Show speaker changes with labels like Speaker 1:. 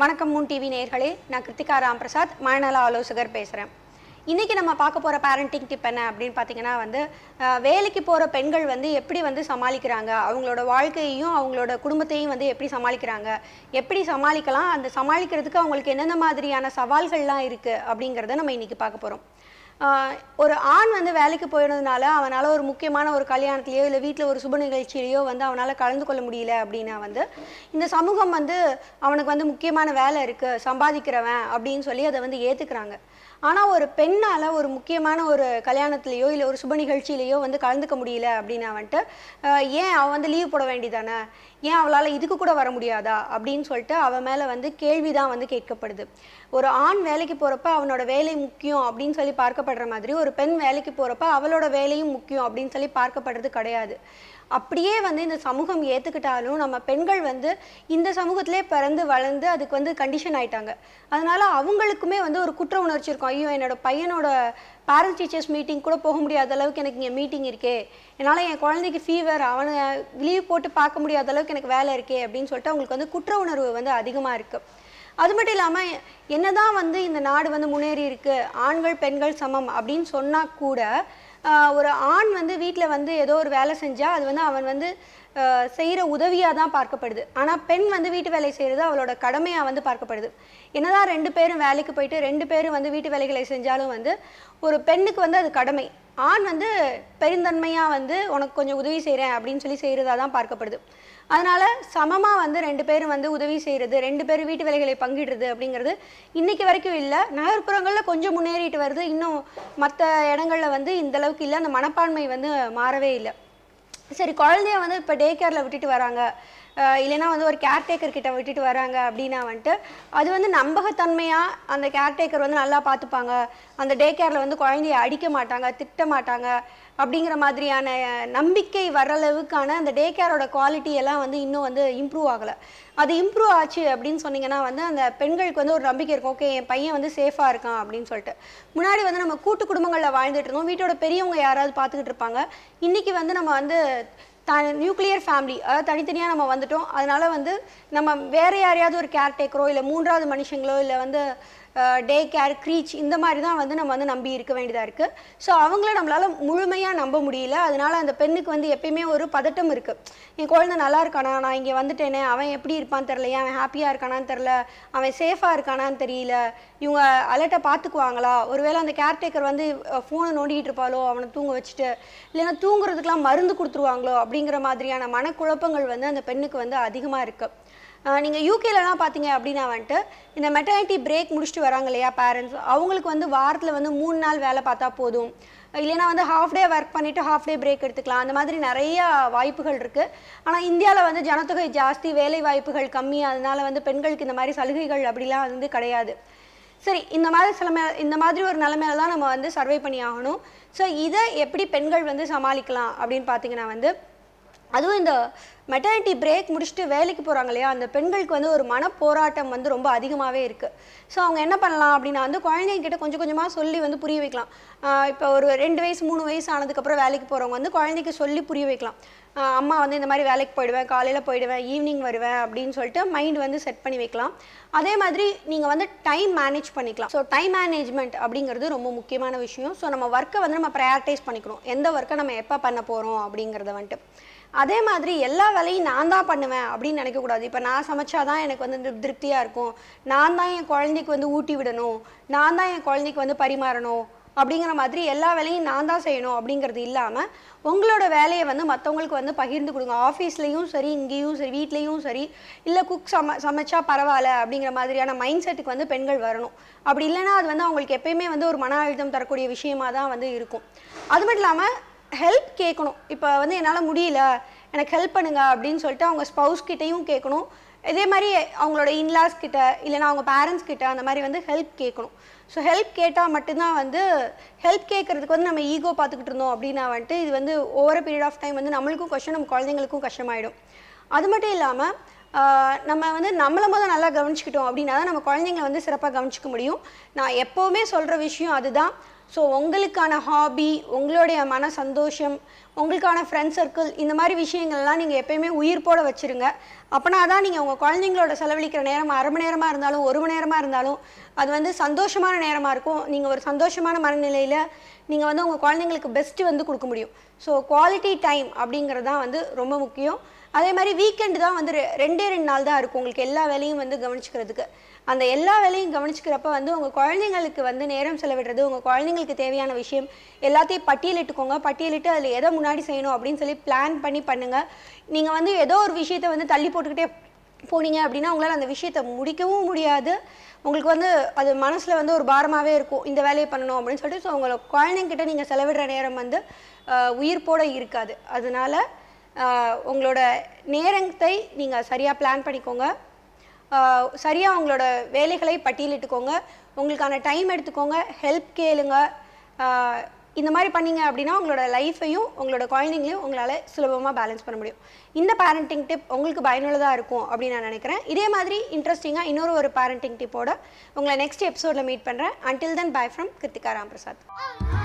Speaker 1: வணக்கம் Moon TV நேயர்களே. நான் கிருத்திகா ராம்பிரசாத் மனநல ஆலோசகர் பேசுகிறேன் இன்றைக்கி நம்ம பார்க்க போகிற பேரண்டிங் டிப் என்ன அப்படின்னு பார்த்தீங்கன்னா வந்து வேலைக்கு போகிற பெண்கள் வந்து எப்படி வந்து சமாளிக்கிறாங்க? அவங்களோட வாழ்க்கையையும் அவங்களோட குடும்பத்தையும் வந்து எப்படி சமாளிக்கிறாங்க? எப்படி சமாளிக்கலாம்? அந்த சமாளிக்கிறதுக்கு அவங்களுக்கு என்னென்ன மாதிரியான சவால்கள்லாம் இருக்குது அப்படிங்கிறத நம்ம இன்றைக்கி பார்க்க போகிறோம் ஒரு ஆண் வந்து வேலைக்கு போயிடுறதுனால அவனால் ஒரு முக்கியமான ஒரு கல்யாணத்துலேயோ இல்லை வீட்டில் ஒரு சுப நிகழ்ச்சியிலையோ வந்து அவனால் கலந்து கொள்ள முடியல அப்படின்னா வந்து இந்த சமூகம் வந்து அவனுக்கு வந்து முக்கியமான வேலை இருக்குது சம்பாதிக்கிறவன் அப்படின்னு சொல்லி அதை வந்து ஏற்றுக்கிறாங்க ஆனால் ஒரு பெண்ணால் ஒரு முக்கியமான ஒரு கல்யாணத்துலேயோ இல்லை ஒரு சுப நிகழ்ச்சியிலையோ வந்து கலந்துக்க முடியல அப்படின்னா வந்துட்டு ஏன் அவள் வந்து லீவ் போட வேண்டியதானே? ஏன் அவளால் இதுக்கு கூட வர முடியாதா? அப்படின்னு சொல்லிட்டு அவன் மேலே வந்து கேள்வி தான் வந்து கேட்கப்படுது. ஒரு ஆண் வேலைக்கு போகிறப்ப அவனோட வேலை முக்கியம் அப்படின்னு சொல்லி பார்க்க பார்க்கப்படுற மாதிரி ஒரு பெண் வேலைக்கு போகிறப்ப அவளோட வேலையும் முக்கியம் அப்படின்னு சொல்லி பார்க்கப்படுறது கிடையாது. அப்படியே வந்து இந்த சமூகம் ஏற்றுக்கிட்டாலும் நம்ம பெண்கள் வந்து இந்த சமூகத்திலே பிறந்து வளர்ந்து அதுக்கு வந்து கண்டிஷன் ஆயிட்டாங்க. அதனால அவங்களுக்குமே வந்து ஒரு குற்ற உணர்ச்சி இருக்கும். ஐயோ என்னோட பையனோட பேரண்ட்ஸ் டீச்சர்ஸ் மீட்டிங் கூட போக முடியாத அளவுக்கு எனக்கு இங்கே மீட்டிங் இருக்கே. என்னால் என் குழந்தைக்கு ஃபீவர் அவனை லீவ் போட்டு பார்க்க முடியாத அளவுக்கு எனக்கு வேலை இருக்கே அப்படின்னு சொல்லிட்டு அவங்களுக்கு வந்து குற்ற உணர்வு வந்து அதிகமாக இருக்குது அது மட்டும் இல்லாமல் என்னதான் வந்து இந்த நாடு வந்து முன்னேறி இருக்கு ஆண்கள் பெண்கள் சமம் அப்படின்னு சொன்னால் கூட ஒரு ஆண் வந்து வீட்டில் வந்து ஏதோ ஒரு வேலை செஞ்சால் அது வந்து அவன் வந்து செய்கிற உதவியாக தான் பார்க்கப்படுது. ஆனால் பெண் வந்து வீட்டு வேலை செய்கிறது அவளோட கடமையாக வந்து பார்க்கப்படுது. என்னதான் ரெண்டு பேரும் வேலைக்கு போயிட்டு ரெண்டு பேரும் வந்து வீட்டு வேலைகளை செஞ்சாலும் வந்து ஒரு பெண்ணுக்கு வந்து அது கடமை. ஆண் வந்து பெருந்தன்மையாக வந்து உனக்கு கொஞ்சம் உதவி செய்கிறேன் அப்படின்னு சொல்லி செய்கிறதா தான் பார்க்கப்படுது. அதனால் சமமாக வந்து ரெண்டு பேரும் வந்து உதவி செய்கிறது ரெண்டு பேரும் வீட்டு வேலைகளை பங்கிடுறது அப்படிங்கிறது இன்றைக்கி வரைக்கும் இல்லை. நகர்ப்புறங்களில் கொஞ்சம் முன்னேறிட்டு வருது. இன்னும் மற்ற இடங்களில் வந்து இந்த அளவுக்கு இல்லை. அந்த மனப்பான்மை வந்து மாறவே இல்லை. சரி குழந்தைய வந்து இப்போ டே கேரில் விட்டுட்டு வராங்க. இல்லைன்னா வந்து ஒரு கேர்டேக்கர் கிட்ட விட்டுட்டு வராங்க அப்படின்னா வந்துட்டு அது வந்து நம்பகத்தன்மையாக அந்த கேர்டேக்கர் வந்து நல்லா பார்த்துப்பாங்க அந்த டே கேரில் வந்து குழந்தைய அடிக்க மாட்டாங்க திட்ட மாட்டாங்க. அப்படிங்கிற மாதிரியான நம்பிக்கை வர அளவுக்கான அந்த டே கேரோட குவாலிட்டி எல்லாம் வந்து இன்னும் வந்து இம்ப்ரூவ் ஆகலை. அது இம்ப்ரூவ் ஆச்சு அப்படின்னு சொன்னீங்கன்னா வந்து அந்த பெண்களுக்கு வந்து ஒரு நம்பிக்கை இருக்கும். ஓகே என் பையன் வந்து சேஃபாக இருக்கான் அப்படின்னு சொல்லிட்டு. முன்னாடி வந்து நம்ம கூட்டு குடும்பங்களில் வாழ்ந்துட்டு இருந்தோம். வீட்டோட பெரியவங்க யாராவது பார்த்துக்கிட்டு இருப்பாங்க. இன்னைக்கு வந்து நம்ம வந்து த நியூக்ளியர் ஃபேமிலி அதாவது தனித்தனியாக நம்ம வந்துட்டோம். அதனால் வந்து நம்ம வேறு யாரையாவது ஒரு கேர்டேக்கரோ இல்லை மூன்றாவது மனுஷங்களோ இல்லை வந்து டே கேர் க்ரீச் இந்த மாதிரி தான் வந்து நம்ம வந்து நம்பி இருக்க வேண்டியதாக இருக்குது ஸோ அவங்கள நம்மளால் முழுமையாக நம்ப முடியல. அதனால் அந்த பெண்ணுக்கு வந்து எப்பயுமே ஒரு பதட்டம் இருக்குது என் குழந்தை நல்லா இருக்கானா? நான் இங்கே வந்துட்டேனே. அவன் எப்படி இருப்பான்னு தெரிலையே அவன் ஹாப்பியாக இருக்கானான்னு தெரில அவன் சேஃபாக இருக்கானான்னு தெரியல. இவங்க அலர்ட்டை பார்த்துக்குவாங்களா ஒருவேளை அந்த கேர்டேக்கர் வந்து ஃபோனை நோண்டிகிட்டு இருப்பாளோ? அவனை தூங்க வச்சுட்டு. இல்லைன்னா தூங்குறதுக்கெலாம் மருந்து கொடுத்துருவாங்களோ? அப்படிங்கிற மாதிரியான மனக்குழப்பங்கள் வந்து அந்த பெண்ணுக்கு வந்து அதிகமாக இருக்குது நீங்கள் யூகேலலாம் பார்த்தீங்க அப்படின்னா வந்துட்டு இந்த மெட்டர்னிட்டி பிரேக் முடிச்சுட்டு வராங்க இல்லையா பேரண்ட்ஸ் அவங்களுக்கு வந்து வாரத்தில் வந்து மூணு நாள் வேலை பார்த்தா போதும். இல்லைன்னா வந்து ஹாஃப் டே ஒர்க் பண்ணிவிட்டு ஹாஃப் டே பிரேக் எடுத்துக்கலாம். அந்த மாதிரி நிறைய வாய்ப்புகள் இருக்குது ஆனால் இந்தியாவில் வந்து ஜனத்தொகை ஜாஸ்தி வேலை வாய்ப்புகள் கம்மி. அதனால வந்து பெண்களுக்கு இந்த மாதிரி சலுகைகள் அப்படிலாம் வந்து கிடையாது. சரி இந்த மாதிரி சிலமை இந்த மாதிரி ஒரு நிலைமையில தான் நம்ம வந்து சர்வே பண்ணி ஆகணும். ஸோ இதை எப்படி பெண்கள் வந்து சமாளிக்கலாம் அப்படின்னு பார்த்தீங்கன்னா வந்து அதுவும் இந்த மெட்டர்னிட்டி பிரேக் முடிச்சுட்டு வேலைக்கு போகிறாங்க இல்லையா? அந்த பெண்களுக்கு வந்து ஒரு மன போராட்டம் வந்து ரொம்ப அதிகமாகவே இருக்குது ஸோ அவங்க என்ன பண்ணலாம் அப்படின்னா வந்து குழந்தைங்கிட்ட கொஞ்சம் கொஞ்சமாக சொல்லி வந்து புரிய வைக்கலாம். இப்போ ஒரு ரெண்டு வயசு மூணு வயசு ஆனதுக்கப்புறம் வேலைக்கு போகிறவங்க வந்து குழந்தைக்கு சொல்லி புரிய வைக்கலாம். அம்மா வந்து இந்த மாதிரி வேலைக்கு போயிடுவேன் காலையில் போயிடுவேன் ஈவினிங் வருவேன் அப்படின்னு சொல்லிட்டு மைண்ட் வந்து செட் பண்ணி வைக்கலாம். அதே மாதிரி நீங்கள் வந்து டைம் மேனேஜ் பண்ணிக்கலாம். ஸோ டைம் மேனேஜ்மெண்ட் அப்படிங்கிறது ரொம்ப முக்கியமான விஷயம். ஸோ நம்ம ஒர்க்கை வந்து நம்ம ப்ரையாரிட்டைஸ் பண்ணிக்கணும். எந்த ஒர்க்கை நம்ம எப்போ பண்ண போகிறோம் அப்படிங்கிறத வந்துட்டு. அதே மாதிரி எல்லா வேலையும் நான் தான் பண்ணுவேன் அப்படின்னு நினைக்கக்கூடாது இப்போ நான் சமைச்சாதான் எனக்கு வந்து திருப்தியாக இருக்கும். நான் தான் என் குழந்தைக்கு வந்து ஊட்டி விடணும். நான் தான் என் குழந்தைக்கு வந்து பரிமாறணும். அப்படிங்கிற மாதிரி எல்லா வேலையும் நான் தான் செய்யணும் அப்படிங்கிறது இல்லாமல் உங்களோட வேலையை வந்து மற்றவங்களுக்கு வந்து பகிர்ந்து கொடுங்க. ஆஃபீஸ்லேயும் சரி இங்கேயும் சரி வீட்லேயும் சரி இல்லை குக் சம சமைச்சா பரவாயில்ல அப்படிங்கிற மாதிரியான மைண்ட் செட்டுக்கு வந்து பெண்கள் வரணும். அப்படி இல்லைன்னா அது வந்து அவங்களுக்கு எப்பயுமே வந்து ஒரு மன அழுத்தம் தரக்கூடிய விஷயமா தான் வந்து இருக்கும். அது மட்டும் இல்லாமல் ஹெல்ப் கேட்கணும். இப்போ வந்து என்னால் முடியல எனக்கு ஹெல்ப் பண்ணுங்க அப்படின்னு சொல்லிட்டு அவங்க ஸ்பவுஸ் கிட்டேயும் கேட்கணும். இதே மாதிரி அவங்களோட இன்லாஸ் கிட்ட இல்லைன்னா அவங்க பேரண்ட்ஸ் கிட்ட அந்த மாதிரி வந்து ஹெல்ப் கேட்கணும். ஸோ ஹெல்ப் கேட்டால் மட்டும்தான் வந்து ஹெல்ப் கேட்கறதுக்கு வந்து நம்ம ஈகோ பார்த்துக்கிட்டு இருந்தோம் அப்படின்னா வந்துட்டு இது வந்து ஓவர பீரியட் ஆஃப் டைம் வந்து நம்மளுக்கும் கஷ்டம் நம்ம குழந்தைங்களுக்கும் கஷ்டமாயிடும். அது மட்டும் இல்லாமல் நம்ம வந்து நம்மளை முதல் நல்லா கவனிச்சுக்கிட்டோம் அப்படின்னா தான் நம்ம குழந்தைங்களை வந்து சிறப்பாக கவனிச்சிக்க முடியும். நான் எப்போவுமே சொல்கிற விஷயம் அதுதான். ஸோ உங்களுக்கான ஹாபி உங்களுடைய மன சந்தோஷம் உங்களுக்கான ஃப்ரெண்ட் சர்க்கிள் இந்த மாதிரி விஷயங்கள்லாம் நீங்கள் எப்பயுமே உயிர்ப்போட வச்சுருங்க. அப்போனா தான் நீங்கள் உங்கள் குழந்தைங்களோட செலவழிக்கிற நேரம் அரை மணி நேரமாக இருந்தாலும் ஒரு மணி நேரமாக இருந்தாலும் அது வந்து சந்தோஷமான நேரமாக இருக்கும். நீங்கள் ஒரு சந்தோஷமான மனநிலையில் நீங்கள் வந்து உங்கள் குழந்தைங்களுக்கு பெஸ்ட்டு வந்து கொடுக்க முடியும். ஸோ குவாலிட்டி டைம் அப்படிங்கிறது தான் வந்து ரொம்ப முக்கியம். அதே மாதிரி வீக்கெண்டு தான் வந்து ரெ- ரெண்டே ரெண்டு நாள் தான் இருக்கும் உங்களுக்கு எல்லா வேலையும் வந்து கவனிச்சுக்கிறதுக்கு. அந்த எல்லா வேலையும் கவனிச்சுக்கிறப்ப வந்து உங்கள் குழந்தைங்களுக்கு வந்து நேரம் செலவிடுறது உங்கள் குழந்தைங்களுக்கு தேவையான விஷயம் எல்லாத்தையும் பட்டியலிட்டுக்கோங்க. பட்டியலிட்டு அதில் எதை முன்னாடி முன்னாடி செய்யணும் அப்படின்னு சொல்லி பிளான் பண்ணி பண்ணுங்கள் நீங்கள் வந்து ஏதோ ஒரு விஷயத்தை வந்து தள்ளி போட்டுக்கிட்டே போனீங்க அப்படின்னா உங்களால் அந்த விஷயத்தை முடிக்கவும் முடியாது. உங்களுக்கு வந்து அது மனசில் வந்து ஒரு பாரமாகவே இருக்கும். இந்த வேலையை பண்ணணும் அப்படின்னு சொல்லிட்டு ஸோ உங்களை குழந்தைங்கிட்ட நீங்கள் செலவிடுற நேரம் வந்து உயிர்ப்போடு இருக்காது. அதனால உங்களோட நேரத்தை நீங்கள் சரியாக பிளான் பண்ணிக்கோங்க. சரியாக உங்களோட வேலைகளை பட்டியலிட்டுக்கோங்க. உங்களுக்கான டைம் எடுத்துக்கோங்க. ஹெல்ப் கேளுங்க. இந்த மாதிரி பண்ணீங்க அப்படின்னா உங்களோட லைஃப்பையும் உங்களோட குழந்தைங்களையும் உங்களால் சுலபமாக பேலன்ஸ் பண்ண முடியும். இந்த பேரண்டிங் டிப் உங்களுக்கு பயனுள்ளதாக இருக்கும் அப்படின்னு நான் நினைக்கிறேன். இதே மாதிரி இன்ட்ரெஸ்டிங்காக இன்னொரு ஒரு பேரண்டிங் டிப்போட உங்களை நெக்ஸ்ட் எபிசோடில் மீட் பண்ணுறேன் until then bye from Kiruthika Ram Prasad